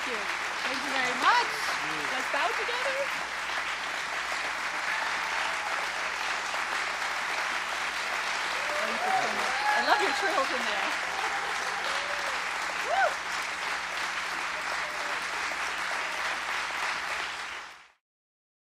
Thank you. Thank you very much. Let's bow together. Thank you so much. I love your trails in there.